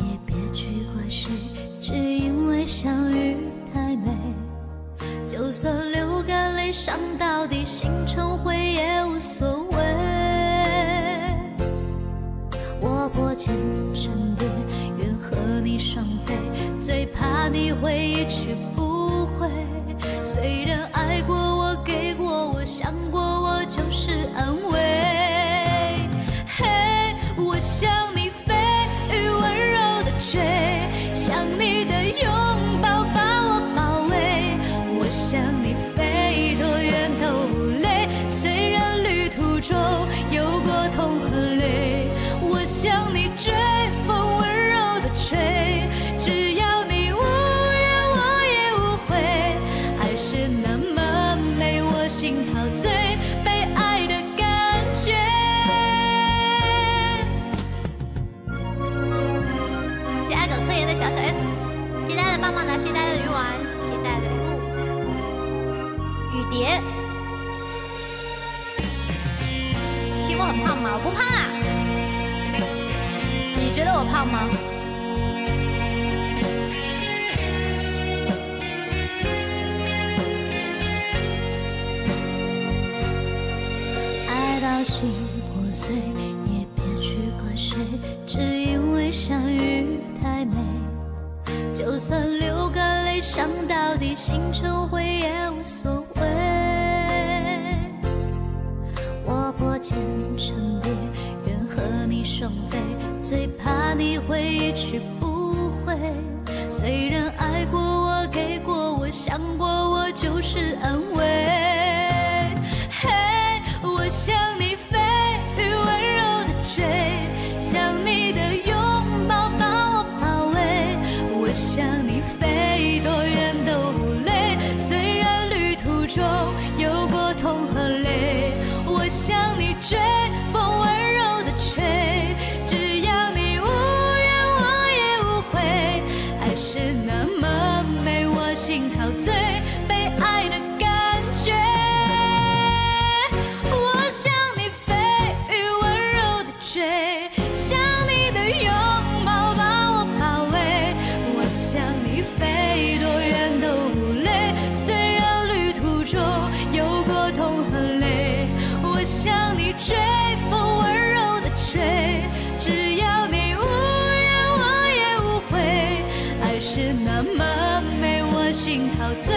也别去怪谁只因为相遇太美。就算流干泪伤到底心成灰也无所谓。我破茧成蝶愿和你双飞最怕你会一去不回。虽然爱过我给过我想过我就是安慰。想你的拥抱把我包围。我向你飞，多远都不累。虽然旅途中有过痛和泪，我向你追，风温柔的吹。只要你无怨，我也无悔。爱是那么美，我心陶醉，棒棒糖，谢谢大家的鱼丸，谢谢大家的礼物。雨蝶，提莫很胖吗？我不胖啊。你觉得我胖吗？爱到心破碎，也别去怪谁，只因为相遇太美。就算流干泪，伤到底，心成灰也无所谓。我破茧成蝶，愿和你双飞，最怕你会一去不回。虽然爱过我，给过我，想过我，就是安慰。嘿，我向你飞，温柔的追，想你的拥风温柔的吹。只要你无怨，我也无悔。爱是那么美，我心陶醉，吹，风温柔的吹。只要你无怨，我也无悔。爱是那么美，我心陶醉，